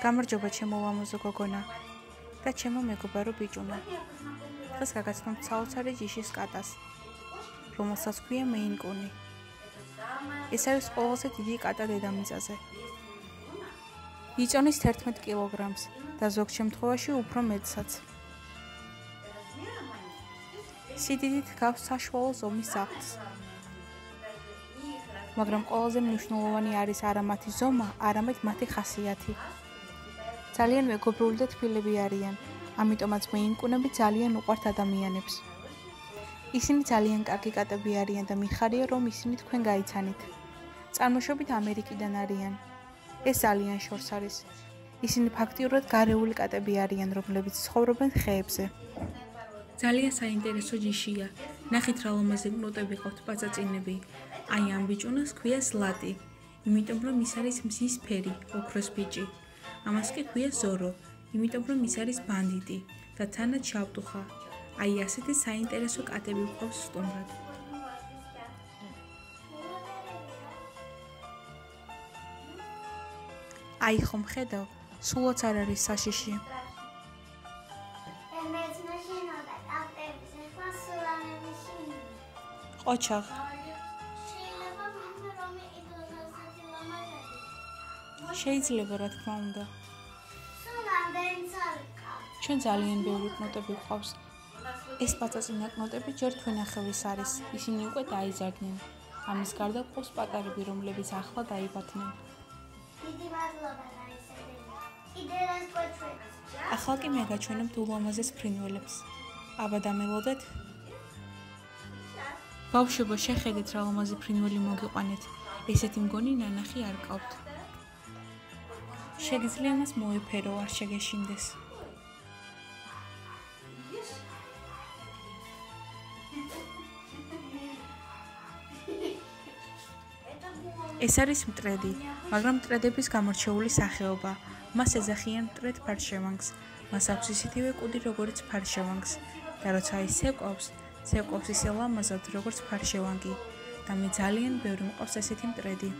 გამარჯობა ჩემო ლამაზო გოგონა და ჩემო მეგობარო ბიჭუნა. დღეს გაგაცნობ საოცარი ჯიშის კატას, რომელსაც ქვია მეინკუნი. ეს არის ყველაზე დიდი კატა დედამიწაზე. იწონის 11 კილოგრამს და ზოგ შემთხვევაში უფრო მეტსაც. სიდიდით გავს საშუალო ზომის სახლს. მაგრამ ყველაზე მნიშვნელოვანი არის არა მათი ზომა, არამედ მათი ხასიათი. ძალიან მეგობრული და თბილები არიან. ამიტომაც მეინკუნები ძალიან უყვართ ადამიანებს. ისინი ძალიან კარგი კატები არიან და მიხარია რომ ისინი თქვენ გაიცანით. წარმოშობით ამერიკიდან არიან. ეს ძალიან შორს არის. ისინი ფაქტიურად გარეული კატები არიან, რომლებიც ცხოვრობენ ხეებზე. ძალიან საინტერესო ჯიშია. ნახეთ რა ლომაზე ნოტები ყავთ პაწაწინები. აი ამ ბიჭუნას ქვია სლატი. იმიტომ რომ ის არის მზის ფერი, ოქროს ბიჭი. ამას კი ქვია ზორო, იმიტომ რომ ის არის ბანდიტი და თანაც ჩავტუხა. აი ასეთი საინტერესო კატები ყავს სტუმრად. აი ხომ ხედავ, სულაც არ არის საშიში. ყოჩაღ შეიძლება რა თქმა უნდა. ჩვენ ძალიან ბევრი კნოტები გვყავს. ეს პაწაწი ნაკნოტები ჯერ თქვენ ახევის არის. ისინი უკვე დაიზარდნენ. ამის გარდა ყავს პატარები, რომლებიც ახლა დაიბადნენ. დიდი მადლობა დაისადები. კიდე რას გვაჩვენებს? ახლა კი მე გაჩვენებ ულამაზეს ფრინველებს. აბა დამელოდეთ. ბავშვებო, შეხედეთ რა ლამაზი ფრინველი მოგიყვანეთ. ესეთი მგონი ნანახი არ ყავთ. შეგიძლია მას მოეფერო არ შეგეშინდეს ეს არის მტრედი, მაგრამ მტრედების გამორჩეული სახეობა. მას ეძახიან მტრედ ფარშევანგს. მას აქვს ისეთივე კუდი, როგორც ფარშევანგს. და როცა ის ეკავს, ეკავს ისე ლამაზად, როგორც ფარშევანგი. და მე ძალიან ბევრი მყავს ესეთი მტრედი.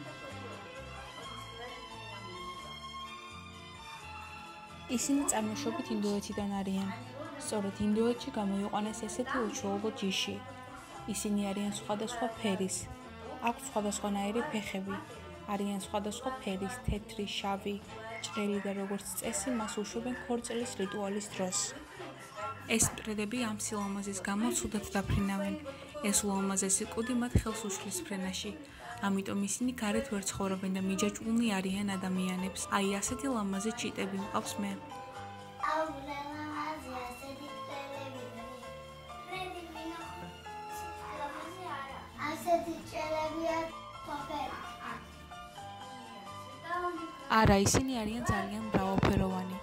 ისინი წარმოშობით ინდოეთიდან არიან. სწორედ ინდოეთში გამოიყვანეს ესეთი უჩვეულო ჯიში. ისინი არიან სხვადასხვა ფერის. აქვს სხვადასხვანაირი ფეხები. არიან სხვადასხვა ფერის, თეთრი, შავი, ჭრელი და როგორც წესი მას უშვებენ ქორწილის რიტუალის დროს. ეს პრედები ამ სილამაზის გამო ცუდად დაფრინავენ. ეს უამაზესი კუდი მათ ხელს უშლის ფრენაში. ამიტომ ისინი გარეთ ვერ ცხოვრობენ და მიჯაჭვულნი არიან ადამიანებს. აი ასეთი ლამაზი ჩიტები მყავს მე. არა, ისინი არიან ძალიან მრავალფეროვანი.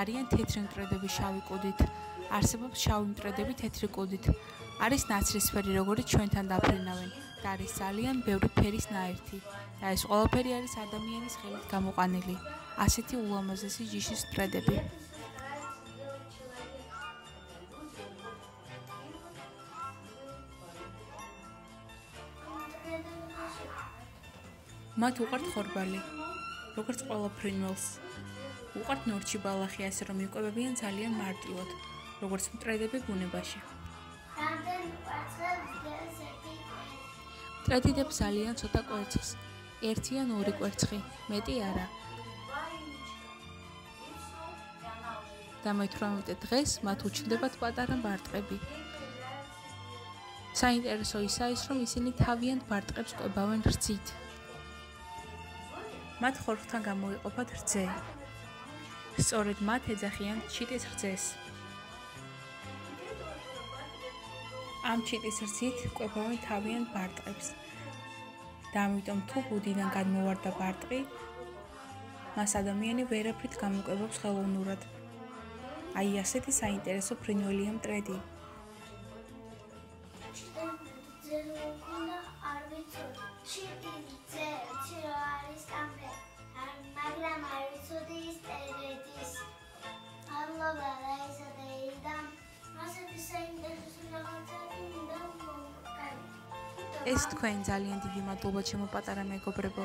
არიან თეთრი მტრედები შავი კუდით. არსებობს შავი მტრედები თეთრი კუდით. არის ნაცრისფერი, როგორც ჩვენთან დაფრინავენ. და არის ძალიან ბევრი ფერის ნაერთი და ეს ყველაფერი არის ადამიანის ხელით გამოყანილი. ასეთი ულამაზესი ჯიშის ტრედები. მათ უყართ ხორბალი, როგორც ყველა ფრინველს. უყართ ნორჩი ბალახი, ასე რომ იკვებებიან ძალიან მარტივად, როგორც მტრედები ბუნებაში. რამდენ კვერცხებს დგას ერთი ტრედიდებს ძალიან ცოტა კვერცხს. ერთი ან ორი კვერცხი, მეტი არა. და მე-18 დღეს მათ უჩნდებათ პატარა ბარტყები. საინტერესო ისა ის, რომ ისინი თავიანთ ბარტყებს ყვებავენ რძით. მათ ხორხთან გამოიყოფათ რძე. სწორედ მათ ეძახიან ჩიტის რძეს. ამ ჩიტის რძით ყვებავენ თავიანთ ბარტყებს. და ამიტომ თუ ბუდიდან გადმოვარდა ბარტყი, მას ადამიანი ვერაფრით გამოყვებობს ხელოვნურად. აი ასეთი საინტერესო ფრინველია მტრედი. მაგრამ არ ვიცოდი ის ტერედის. ეს თქვენ ძალიან დიდი მადლობა ჩემო პატარა მეგობრებო.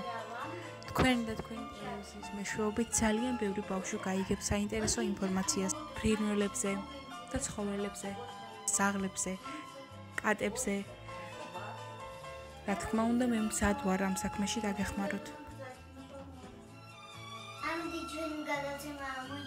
თქვენი და თქვენი ტელევიზიის მეშვეობით ძალიან ბევრი ბავშვი გაიგებს საინტერესო ინფორმაციას ფრინველებზე და ცხოველებზე, საღლებზე, კატებზე. რა თქმა უნდა, მე მსად ვარ ამ საქმეში დაგეხმაროთ. ამდი ჩვენ გადაცემა შემხონდა.